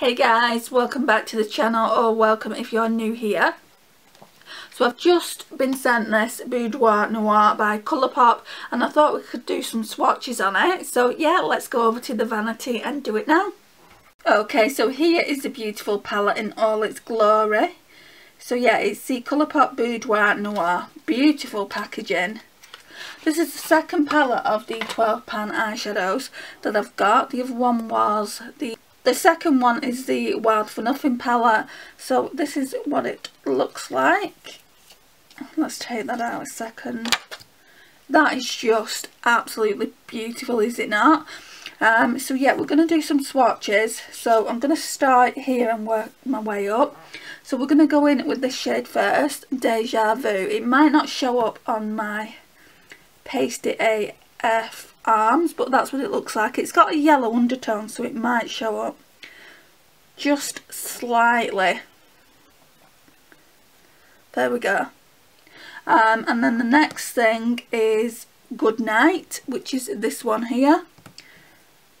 Hey guys, welcome back to the channel or welcome if you're new here. So I've just been sent this Boudoir Noir by Colourpop and I thought we could do some swatches on it. So yeah, let's go over to the vanity and do it now. Okay, so here is the beautiful palette in all its glory. So yeah, it's the Colourpop Boudoir Noir. Beautiful packaging. This is the second palette of the 12 pan eyeshadows that I've got. The other one was the the second one is the Wild for Nothing palette. So this is what it looks like. Let's take that out a second. That is just absolutely beautiful, is it not? Um, so yeah, we're going to do some swatches. So I'm going to start here and work my way up. So we're going to go in with this shade first, Deja Vu. It might not show up on my Pasty AF arms but that's what it looks like. It's got a yellow undertone so it might show up. Just slightly. There we go. Um, and then the next thing is Good Night which is this one here.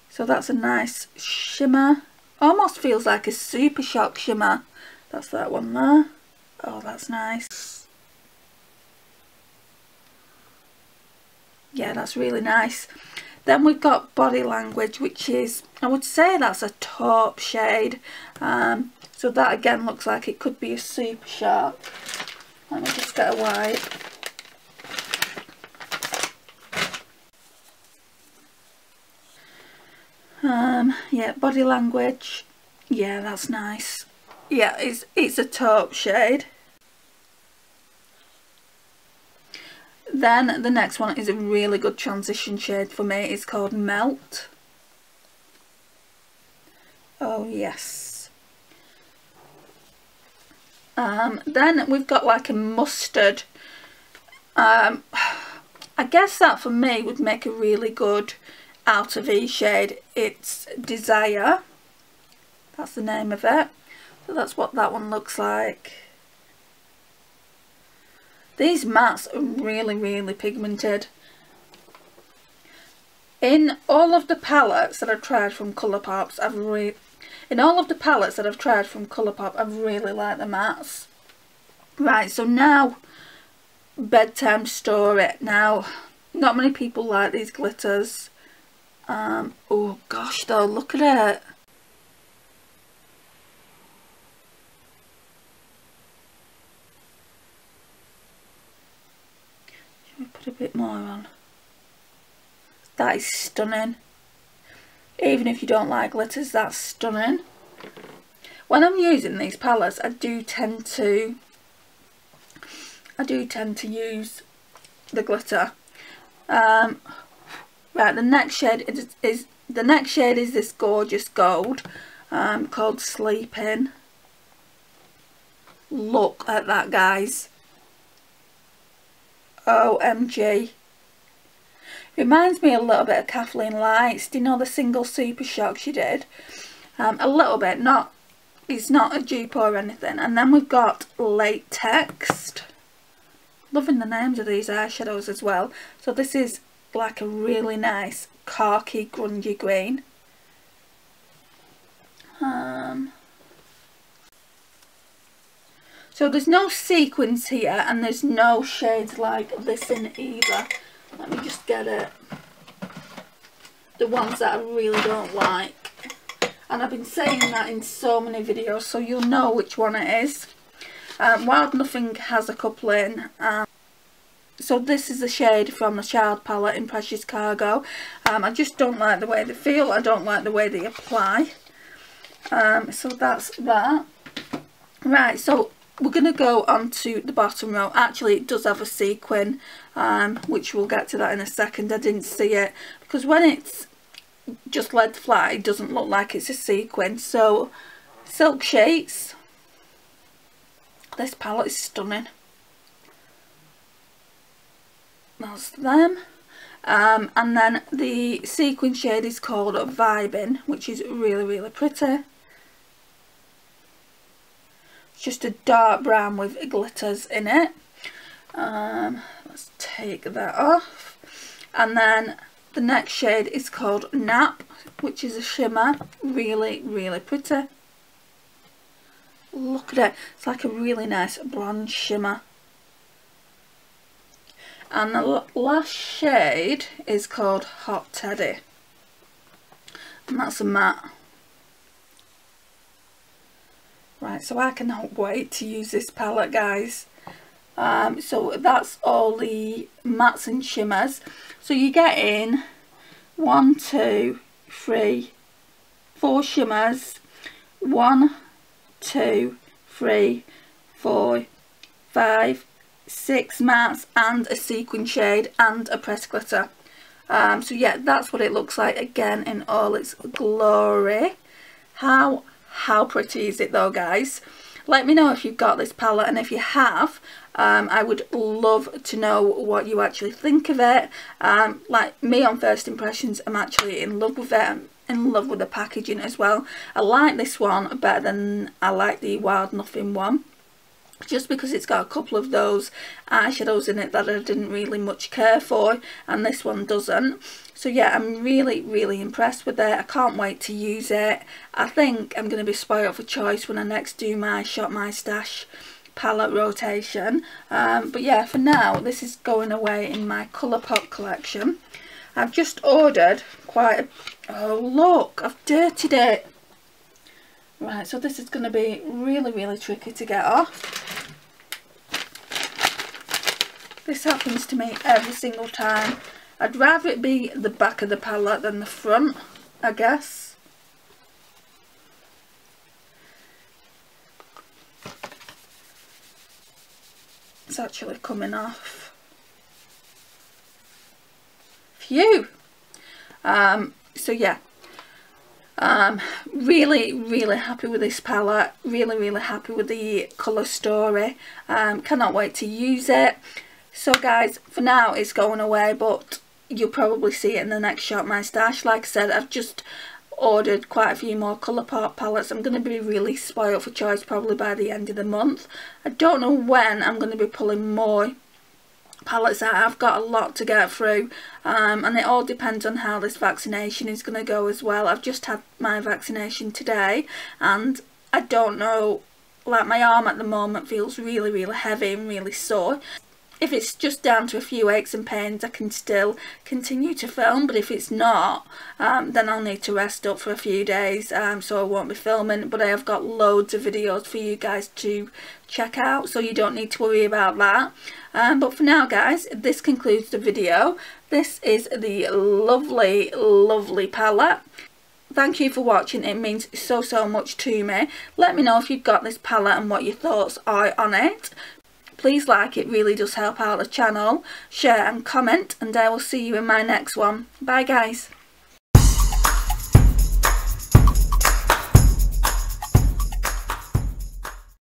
So that's a nice shimmer. Almost feels like a super shock shimmer. That's that one there. Oh that's nice yeah that's really nice. Then we've got body language which is I would say that's a taupe shade. Um, so that again looks like it could be a super shock. Let me just get a wipe. Um, yeah body language. Yeah that's nice. Yeah it's it's a taupe shade Then the next one is a really good transition shade for me. It's called Melt. Oh yes. Um, then we've got like a mustard. Um, I guess that for me would make a really good outer V shade. It's Desire. That's the name of it. So that's what that one looks like. These mattes are really, really pigmented. In all of the palettes that I've tried from Colourpops, I've really, in all of the palettes that I've tried from Colourpop, I've really liked the mattes. Right, so now, bedtime story. Now, not many people like these glitters. Um, oh gosh though, look at it. Put a bit more on. That is stunning. Even if you don't like glitters, that's stunning. When I'm using these palettes, I do tend to I do tend to use the glitter. Um, right, the next shade is, is the next shade is this gorgeous gold um, called Sleeping. Look at that, guys. OMG. Reminds me a little bit of Kathleen Lights. Do you know the single Super Shock she did? Um, a little bit, not, it's not a dupe or anything. And then we've got Latex. Loving the names of these eyeshadows as well. So this is like a really nice khaki grungy green. Um, so there's no sequins here and there's no shades like this in either. Let me just get it. The ones that I really don't like. And I've been saying that in so many videos so you'll know which one it is. Um, Wild Nothing has a couple in. Um, so this is the shade from the Child palette in Precious Cargo. Um, I just don't like the way they feel. I don't like the way they apply. Um, so that's that. Right, so we're going to go on to the bottom row. Actually, it does have a sequin, um, which we'll get to that in a second. I didn't see it because when it's just lead flat, it doesn't look like it's a sequin. So, Silk Sheets. This palette is stunning. That's them. Um, and then the sequin shade is called Vibin, which is really, really pretty just a dark brown with glitters in it. Um, let's take that off. And then the next shade is called Nap which is a shimmer. Really really pretty. Look at it. It's like a really nice bronze shimmer. And the last shade is called Hot Teddy. And that's a matte right so I cannot wait to use this palette guys. Um, so that's all the mattes and shimmers. So you get in one two three four shimmers. One two three four five six mattes and a sequin shade and a press glitter. Um, so yeah that's what it looks like again in all its glory. How how pretty is it though guys? Let me know if you've got this palette and if you have um, I would love to know what you actually think of it. Um, like me on first impressions I'm actually in love with it. I'm in love with the packaging as well. I like this one better than I like the Wild Nothing one just because it's got a couple of those eyeshadows in it that I didn't really much care for and this one doesn't so yeah I'm really really impressed with it. I can't wait to use it. I think I'm going to be spoiled for choice when I next do my Shop My Stash palette rotation. Um, but yeah for now this is going away in my Colourpop collection. I've just ordered quite a oh look I've dirtied it. Right so this is going to be really really tricky to get off. This happens to me every single time. I'd rather it be the back of the palette than the front, I guess. It's actually coming off. Phew! Um, so yeah, um, really really happy with this palette really really happy with the colour story um, cannot wait to use it so guys, for now it's going away, but you'll probably see it in the next Shop My Stash. Like I said, I've just ordered quite a few more Colourpop palettes. I'm going to be really spoiled for choice probably by the end of the month. I don't know when I'm going to be pulling more palettes out. I've got a lot to get through um, and it all depends on how this vaccination is going to go as well. I've just had my vaccination today and I don't know, like my arm at the moment feels really really heavy and really sore. If it's just down to a few aches and pains, I can still continue to film, but if it's not, um, then I'll need to rest up for a few days, um, so I won't be filming, but I have got loads of videos for you guys to check out, so you don't need to worry about that. Um, but for now, guys, this concludes the video. This is the lovely, lovely palette thank you for watching it means so so much to me let me know if you've got this palette and what your thoughts are on it Please like, it really does help out the channel. Share and comment and I will see you in my next one. Bye guys.